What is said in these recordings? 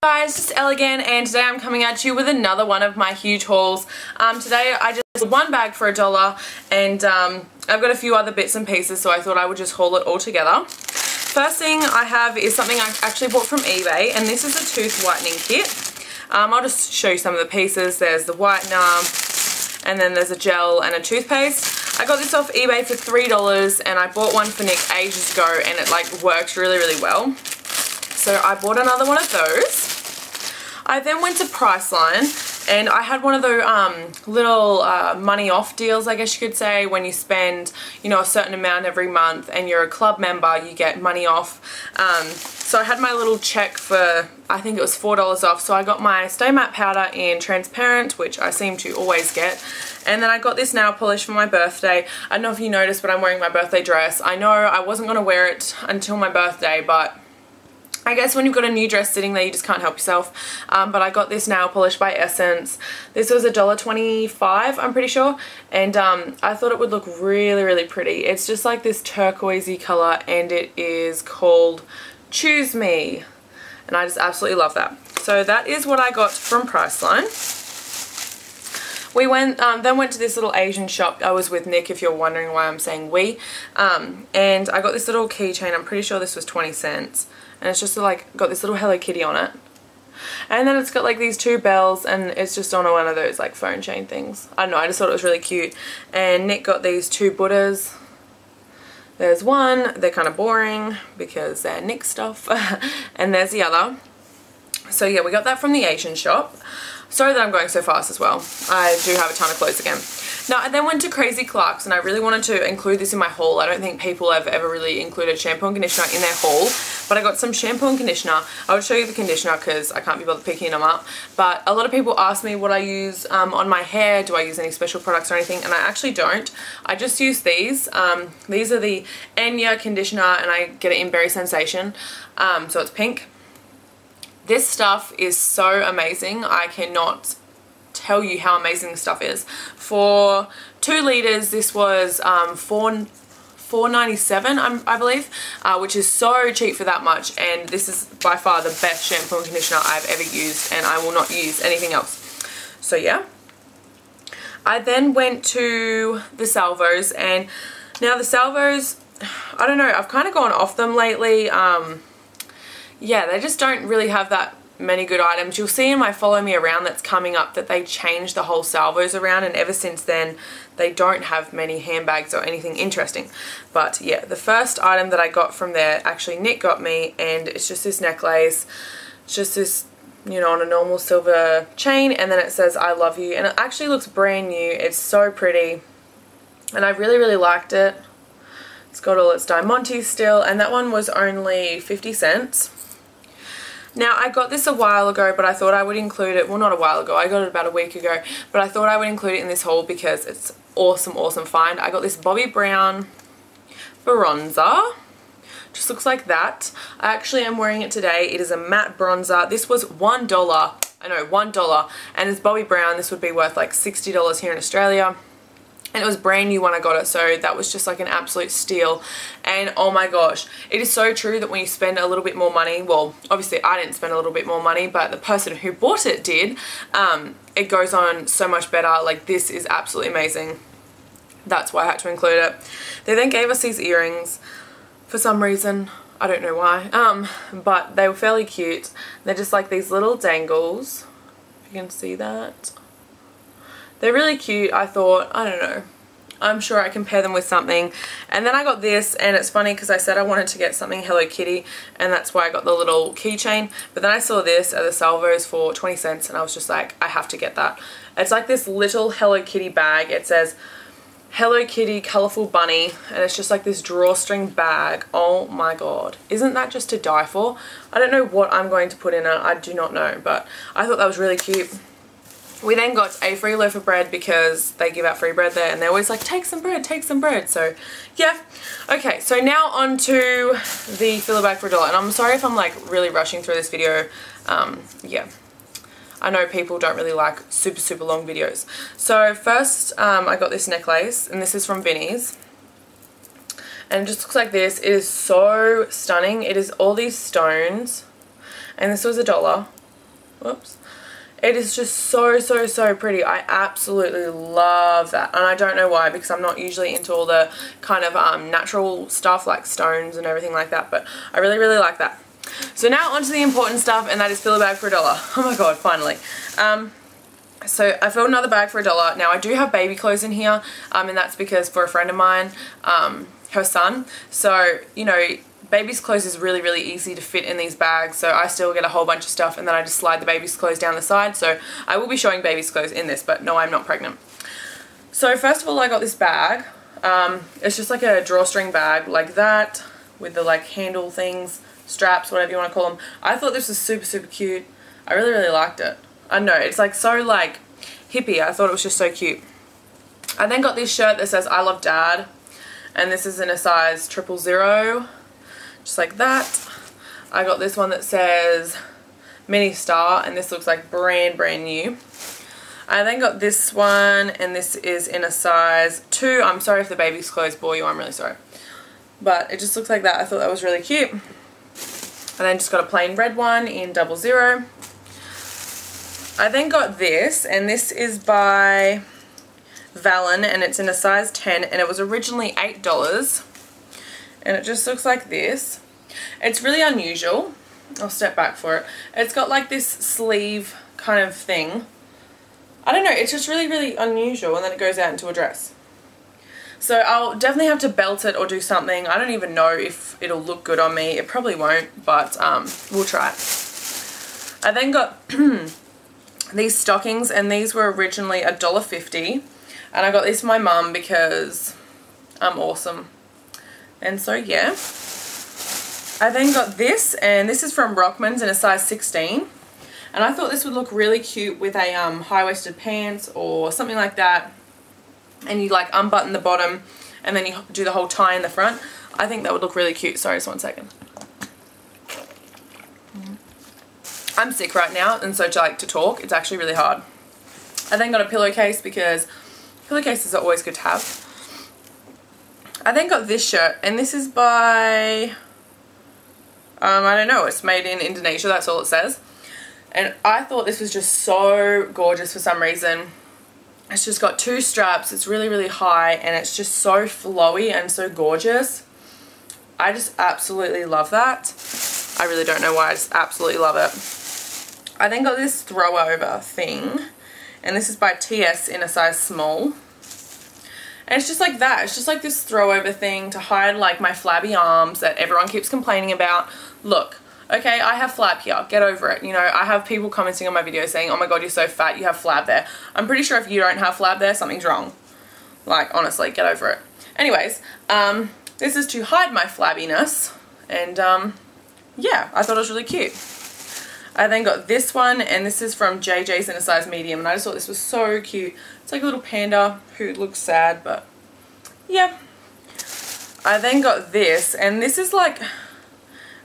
guys, it's Elle again and today I'm coming at you with another one of my huge hauls. Um, today I just one bag for a dollar and um, I've got a few other bits and pieces so I thought I would just haul it all together. First thing I have is something I actually bought from eBay and this is a tooth whitening kit. Um, I'll just show you some of the pieces. There's the whitener and then there's a gel and a toothpaste. I got this off eBay for $3 and I bought one for Nick ages ago and it like works really really well. So I bought another one of those. I then went to Priceline and I had one of the um, little uh, money off deals I guess you could say when you spend you know a certain amount every month and you're a club member you get money off. Um, so I had my little check for I think it was $4 off. So I got my Stay Matte powder in transparent which I seem to always get. And then I got this nail polish for my birthday. I don't know if you noticed but I'm wearing my birthday dress. I know I wasn't going to wear it until my birthday but I guess when you've got a new dress sitting there you just can't help yourself. Um, but I got this nail polish by Essence. This was $1.25 I'm pretty sure. And um, I thought it would look really really pretty. It's just like this turquoisey color and it is called Choose Me. And I just absolutely love that. So that is what I got from Priceline we went um, then went to this little Asian shop I was with Nick if you're wondering why I'm saying we. Um, and I got this little keychain. I'm pretty sure this was 20 cents. And it's just like got this little Hello Kitty on it. And then it's got like these two bells and it's just on one of those like phone chain things. I don't know I just thought it was really cute. And Nick got these two Buddhas. There's one they're kind of boring because they're Nick stuff. And there's the other. So yeah we got that from the Asian shop sorry that I'm going so fast as well I do have a ton of clothes again now, I then went to Crazy Clark's and I really wanted to include this in my haul. I don't think people have ever really included shampoo and conditioner in their haul, but I got some shampoo and conditioner. I would show you the conditioner because I can't be bothered picking them up, but a lot of people ask me what I use um, on my hair. Do I use any special products or anything? And I actually don't. I just use these. Um, these are the Enya conditioner and I get it in Berry Sensation, um, so it's pink. This stuff is so amazing. I cannot tell you how amazing this stuff is. For two litres, this was um, four, $4.97 I believe uh, which is so cheap for that much and this is by far the best shampoo and conditioner I've ever used and I will not use anything else so yeah I then went to the Salvos and now the Salvos I don't know I've kind of gone off them lately um, yeah they just don't really have that many good items. You'll see in my follow me around that's coming up that they changed the whole salvos around and ever since then they don't have many handbags or anything interesting. But yeah, the first item that I got from there actually Nick got me and it's just this necklace. It's just this you know on a normal silver chain and then it says I love you and it actually looks brand new. It's so pretty and I really really liked it. It's got all its diamantes still and that one was only 50 cents now I got this a while ago but I thought I would include it, well not a while ago, I got it about a week ago, but I thought I would include it in this haul because it's awesome, awesome find. I got this Bobbi Brown bronzer. Just looks like that. I actually am wearing it today. It is a matte bronzer. This was $1. I know, $1. And it's Bobbi Brown. This would be worth like $60 here in Australia and it was brand new when I got it so that was just like an absolute steal. And oh my gosh it is so true that when you spend a little bit more money well obviously I didn't spend a little bit more money but the person who bought it did um, it goes on so much better. Like this is absolutely amazing. That's why I had to include it. They then gave us these earrings for some reason. I don't know why. Um, but they were fairly cute. They're just like these little dangles. If you can see that they're really cute. I thought, I don't know. I'm sure I can pair them with something. And then I got this, and it's funny because I said I wanted to get something Hello Kitty, and that's why I got the little keychain. But then I saw this at the Salvos for 20 cents, and I was just like, I have to get that. It's like this little Hello Kitty bag. It says Hello Kitty Colourful Bunny, and it's just like this drawstring bag. Oh my god. Isn't that just to die for? I don't know what I'm going to put in it. I do not know, but I thought that was really cute. We then got a free loaf of bread because they give out free bread there and they're always like, take some bread, take some bread. So yeah. Okay, so now on to the filler bag for a dollar. And I'm sorry if I'm like really rushing through this video. Um, yeah. I know people don't really like super, super long videos. So first um, I got this necklace and this is from Vinnie's. And it just looks like this. It is so stunning. It is all these stones. And this was a dollar. Whoops. It is just so, so, so pretty. I absolutely love that. And I don't know why because I'm not usually into all the kind of um, natural stuff like stones and everything like that. But I really, really like that. So now onto the important stuff and that is fill a bag for a dollar. Oh my god, finally. Um, so I filled another bag for a dollar. Now I do have baby clothes in here um, and that's because for a friend of mine, um, her son. So, you know, baby's clothes is really, really easy to fit in these bags. So I still get a whole bunch of stuff and then I just slide the baby's clothes down the side. So I will be showing baby's clothes in this, but no, I'm not pregnant. So first of all, I got this bag. Um, it's just like a drawstring bag like that with the like handle things, straps, whatever you want to call them. I thought this was super, super cute. I really, really liked it. I know, it's like so like hippie. I thought it was just so cute. I then got this shirt that says I love dad and this is in a size triple zero just like that. I got this one that says mini star and this looks like brand brand new. I then got this one and this is in a size 2 I'm sorry if the baby's clothes bore you I'm really sorry. But it just looks like that. I thought that was really cute. And then just got a plain red one in double zero. I then got this and this is by Valen and it's in a size 10 and it was originally $8 and it just looks like this. It's really unusual. I'll step back for it. It's got like this sleeve kind of thing. I don't know, it's just really, really unusual and then it goes out into a dress. So I'll definitely have to belt it or do something. I don't even know if it'll look good on me. It probably won't, but um, we'll try it. I then got these stockings and these were originally $1.50 and I got this for my mum because I'm awesome. And so, yeah. I then got this, and this is from Rockman's in a size 16. And I thought this would look really cute with a um, high-waisted pants or something like that. And you like unbutton the bottom and then you do the whole tie in the front. I think that would look really cute. Sorry, just one second. I'm sick right now and so to like to talk, it's actually really hard. I then got a pillowcase because Pillowcases are always good to have. I then got this shirt, and this is by, um, I don't know, it's made in Indonesia, that's all it says. And I thought this was just so gorgeous for some reason. It's just got two straps, it's really, really high, and it's just so flowy and so gorgeous. I just absolutely love that. I really don't know why, I just absolutely love it. I then got this throw over thing and this is by TS in a size small. And it's just like that. It's just like this throwover thing to hide like my flabby arms that everyone keeps complaining about. Look, okay, I have flab here. Get over it. You know, I have people commenting on my video saying, oh my god, you're so fat, you have flab there. I'm pretty sure if you don't have flab there, something's wrong. Like, honestly, get over it. Anyways, um, this is to hide my flabbiness. And, um, yeah, I thought it was really cute. I then got this one and this is from JJ's in a size medium and I just thought this was so cute. It's like a little panda who looks sad but yeah. I then got this and this is like,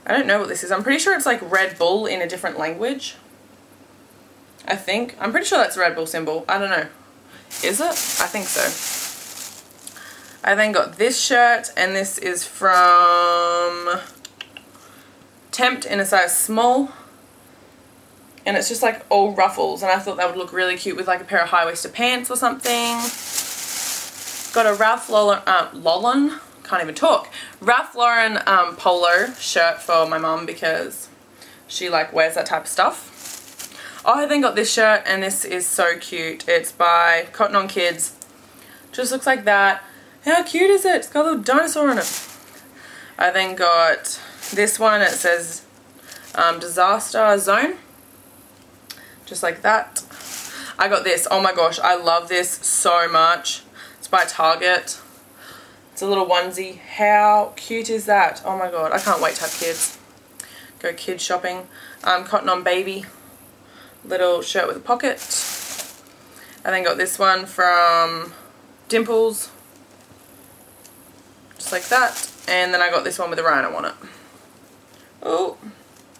I don't know what this is. I'm pretty sure it's like Red Bull in a different language. I think. I'm pretty sure that's a Red Bull symbol. I don't know. Is it? I think so. I then got this shirt and this is from Temt in a size small and it's just like all ruffles and I thought that would look really cute with like a pair of high-waisted pants or something. Got a Ralph Lauren, uh, Lauren can't even talk, Ralph Lauren um, polo shirt for my mum because she like wears that type of stuff. Oh, I then got this shirt and this is so cute. It's by Cotton On Kids. Just looks like that. How cute is it? It's got a little dinosaur in it. I then got this one. It says um, Disaster Zone just like that. I got this. Oh my gosh, I love this so much. It's by Target. It's a little onesie. How cute is that? Oh my god, I can't wait to have kids. Go kid shopping. Um, Cotton On Baby. Little shirt with a pocket. I then got this one from Dimples. Just like that. And then I got this one with a rhino on it. Oh.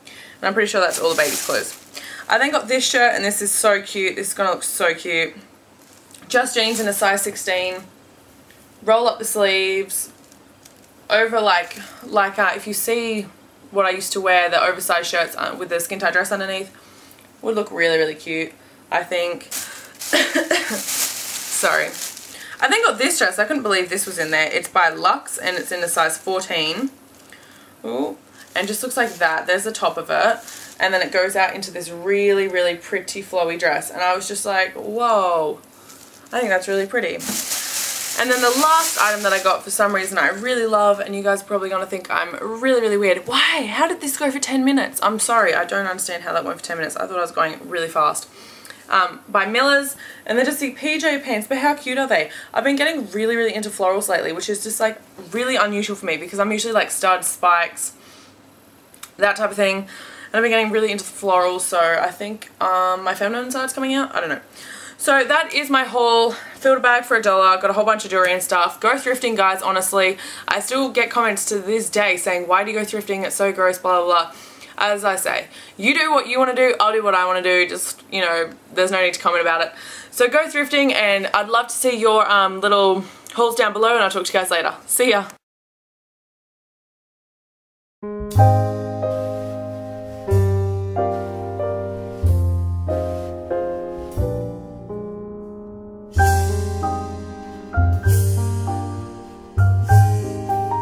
And I'm pretty sure that's all the baby's clothes. I then got this shirt and this is so cute. This is going to look so cute. Just jeans in a size 16. Roll up the sleeves. Over like, like uh, if you see what I used to wear, the oversized shirts uh, with the skin tight dress underneath. would look really, really cute, I think. Sorry. I then got this dress. I couldn't believe this was in there. It's by Lux and it's in a size 14. Ooh. And just looks like that. There's the top of it. And then it goes out into this really, really pretty flowy dress. And I was just like, whoa. I think that's really pretty. And then the last item that I got for some reason I really love and you guys are probably going to think I'm really really weird. Why? How did this go for 10 minutes? I'm sorry I don't understand how that went for 10 minutes. I thought I was going really fast. Um, by Miller's and they're just the PJ pants but how cute are they? I've been getting really really into florals lately which is just like really unusual for me because I'm usually like studs, spikes, that type of thing and I've been getting really into the florals so I think um, my feminine side's coming out. I don't know. So that is my haul. Filled a bag for a dollar. Got a whole bunch of jewelry and stuff. Go thrifting, guys, honestly. I still get comments to this day saying, why do you go thrifting? It's so gross, blah, blah, blah. As I say, you do what you want to do. I'll do what I want to do. Just, you know, there's no need to comment about it. So go thrifting and I'd love to see your um, little hauls down below and I'll talk to you guys later. See ya.